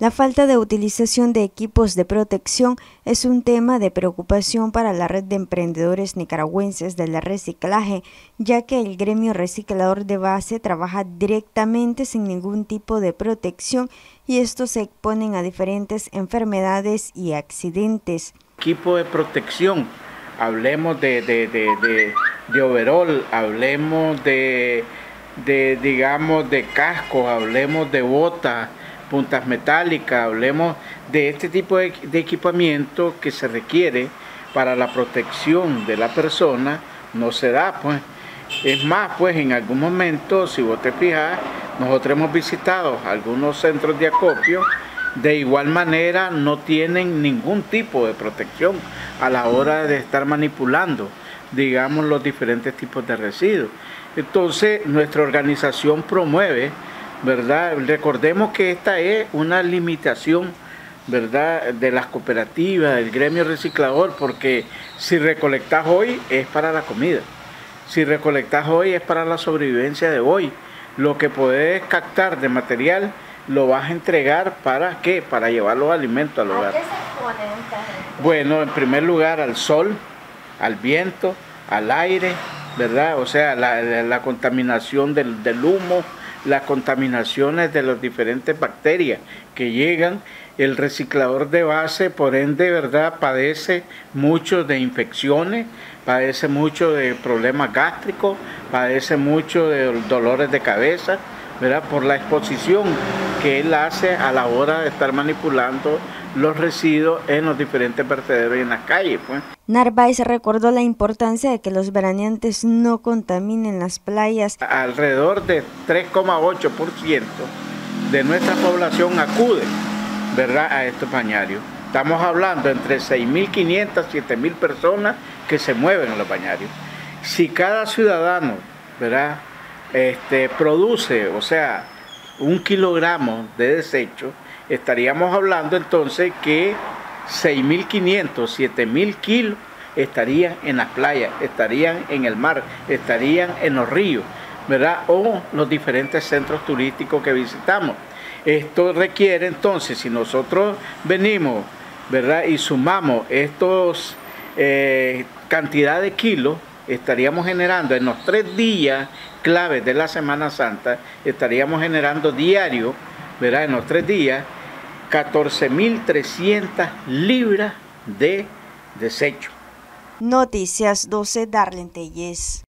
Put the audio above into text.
La falta de utilización de equipos de protección es un tema de preocupación para la red de emprendedores nicaragüenses del reciclaje, ya que el gremio reciclador de base trabaja directamente sin ningún tipo de protección y estos se exponen a diferentes enfermedades y accidentes. Equipo de protección, hablemos de, de, de, de hablemos de, de, digamos, de casco, hablemos de botas puntas metálicas, hablemos de este tipo de, equipamiento que se requiere para la protección de la persona, no se da, pues. Es más, pues en algún momento, si vos te fijas, nosotros hemos visitado algunos centros de acopio, de igual manera no tienen ningún tipo de protección a la hora de estar manipulando, digamos, los diferentes tipos de residuos. Entonces, nuestra organización promueve ¿verdad? Recordemos que esta es una limitación, ¿verdad? De las cooperativas, del gremio reciclador, porque si recolectas hoy es para la comida, si recolectas hoy es para la sobrevivencia de hoy. Lo que puedes captar de material lo vas a entregar para qué? Para llevar los alimentos al hogar. ¿A qué se Bueno, en primer lugar al sol, al viento, al aire, ¿verdad? O sea, la, contaminación del, del humo, las contaminaciones de las diferentes bacterias que llegan. El reciclador de base, por ende, ¿verdad? padece mucho de infecciones, padece mucho de problemas gástricos, padece mucho de dolores de cabeza, ¿verdad? por la exposición que él hace a la hora de estar manipulando los residuos en los diferentes vertederos y en las calles. Pues. Narváez recordó la importancia de que los veraneantes no contaminen las playas. Alrededor de 3,8% de nuestra población acude ¿verdad? a estos bañarios. Estamos hablando entre 6.500 y 7.000 personas que se mueven en los bañarios. Si cada ciudadano ¿verdad? Este, produce, o sea, un kilogramo de desecho, estaríamos hablando entonces que 6.500, 7.000 kilos estarían en las playas, estarían en el mar, estarían en los ríos, ¿verdad? O los diferentes centros turísticos que visitamos. Esto requiere entonces, si nosotros venimos, ¿verdad? Y sumamos estos eh, cantidad de kilos, estaríamos generando en los tres días claves de la Semana Santa, estaríamos generando diario, ¿verdad? En los tres días, 14.300 libras de desecho. Noticias 12 Darlene Telles.